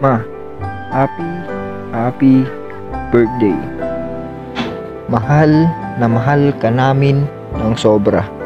Ma, happy, happy birthday. Mahal na mahal ka namin ng sobra.